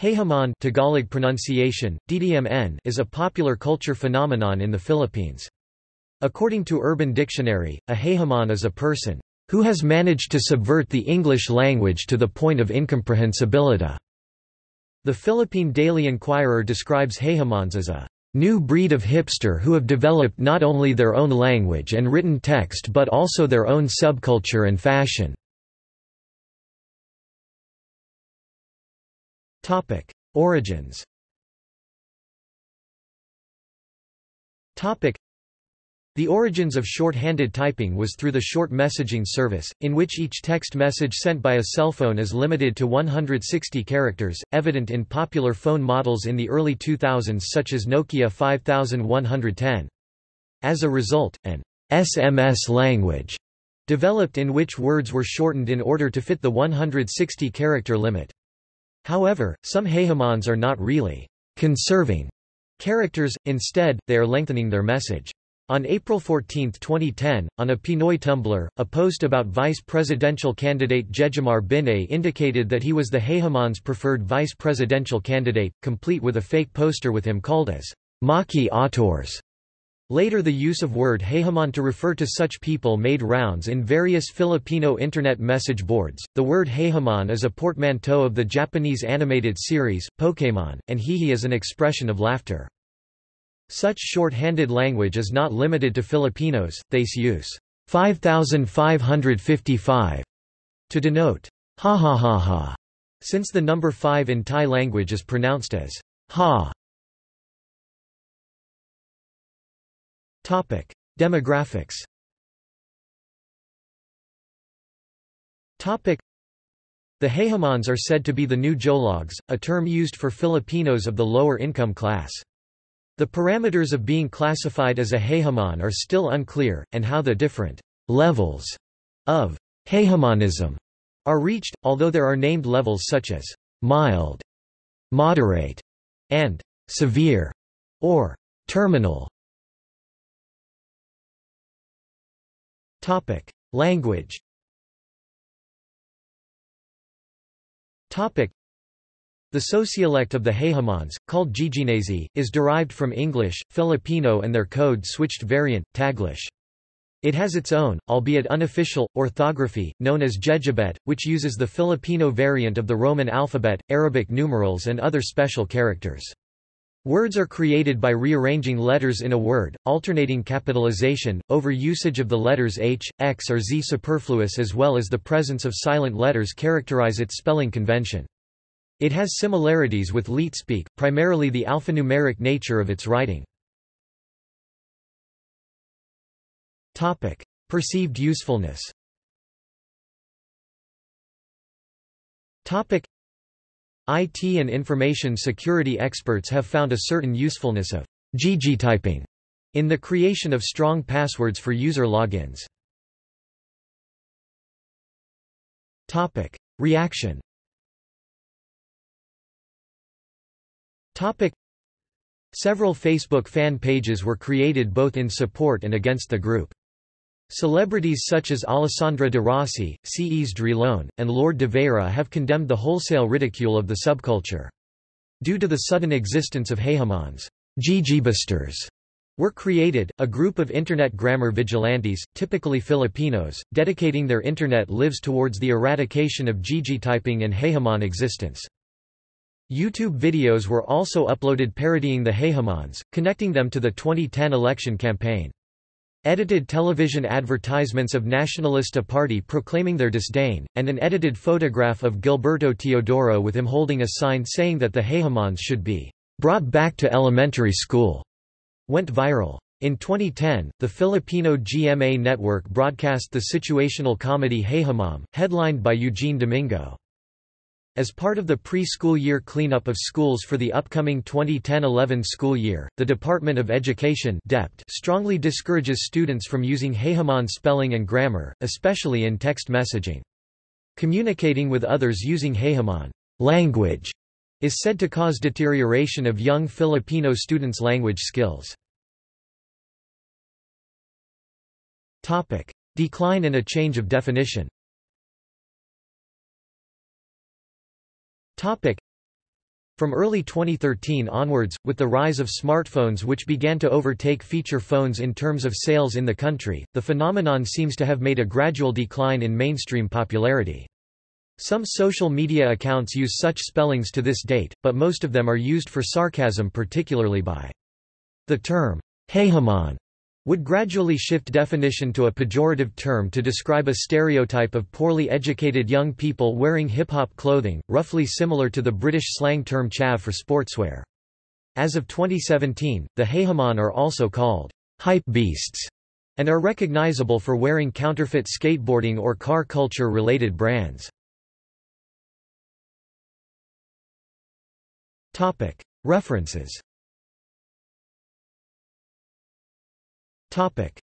Jejemon Tagalog pronunciation, DDMN is a popular culture phenomenon in the Philippines. According to Urban Dictionary, a jejemon is a person who has managed to subvert the English language to the point of incomprehensibility. The Philippine Daily Inquirer describes jejemons as a new breed of hipster who have developed not only their own language and written text but also their own subculture and fashion. Topic: Origins. Topic: The origins of short-handed typing was through the short messaging service, in which each text message sent by a cell phone is limited to 160 characters, evident in popular phone models in the early 2000s such as Nokia 5110. As a result, an SMS language developed in which words were shortened in order to fit the 160-character limit. However, some jejemons are not really conserving characters, instead, they are lengthening their message. On April 14, 2010, on a Pinoy Tumblr, a post about vice presidential candidate Jejomar Binay indicated that he was the Jejemon's preferred vice presidential candidate, complete with a fake poster with him called as Maki Autors. Later the use of word jejemon to refer to such people made rounds in various Filipino internet message boards. The word jejemon is a portmanteau of the Japanese animated series, Pokémon, and hihi is an expression of laughter. Such short-handed language is not limited to Filipinos, they use 5555 to denote ha ha ha ha, since the number 5 in Thai language is pronounced as ha. Demographics. The Jejemons are said to be the new Jologs, a term used for Filipinos of the lower income class. The parameters of being classified as a Jejemon are still unclear, and how the different levels of Jejemonism are reached, although there are named levels such as mild, moderate, and severe, or terminal. Topic: Language. Topic: The sociolect of the Jejemons, called Jejenese, is derived from English, Filipino and their code-switched variant, Taglish. It has its own, albeit unofficial, orthography, known as Jejabet, which uses the Filipino variant of the Roman alphabet, Arabic numerals and other special characters. Words are created by rearranging letters in a word, alternating capitalization, over usage of the letters H, X or Z superfluous as well as the presence of silent letters characterize its spelling convention. It has similarities with Leetspeak, primarily the alphanumeric nature of its writing. Perceived usefulness IT and information security experts have found a certain usefulness of GG-typing in the creation of strong passwords for user logins. Topic: Reaction. Topic: Several Facebook fan pages were created both in support and against the group. Celebrities such as Alessandra de Rossi, Ces Drilon, and Lourd de Veyra have condemned the wholesale ridicule of the subculture. Due to the sudden existence of Jejemons, Jejebusters were created, a group of Internet grammar vigilantes, typically Filipinos, dedicating their Internet lives towards the eradication of Gigi typing and Jejemon existence. YouTube videos were also uploaded parodying the Jejemons, connecting them to the 2010 election campaign. Edited television advertisements of Nacionalista Party proclaiming their disdain, and an edited photograph of Gilberto Teodoro with him holding a sign saying that the Jejemons should be brought back to elementary school, went viral. In 2010, the Filipino GMA network broadcast the situational comedy Jejemon, headlined by Eugene Domingo. As part of the pre-school year cleanup of schools for the upcoming 2010-11 school year, the Department of Education strongly discourages students from using Jejemon spelling and grammar, especially in text messaging. Communicating with others using Jejemon language is said to cause deterioration of young Filipino students' language skills. Decline and a change of definition From early 2013 onwards, with the rise of smartphones which began to overtake feature phones in terms of sales in the country, the phenomenon seems to have made a gradual decline in mainstream popularity. Some social media accounts use such spellings to this date, but most of them are used for sarcasm particularly by. The term, Jejemon would gradually shift definition to a pejorative term to describe a stereotype of poorly educated young people wearing hip-hop clothing, roughly similar to the British slang term chav for sportswear. As of 2017, the Jejemon are also called hype beasts and are recognizable for wearing counterfeit skateboarding or car culture-related brands. References Topic: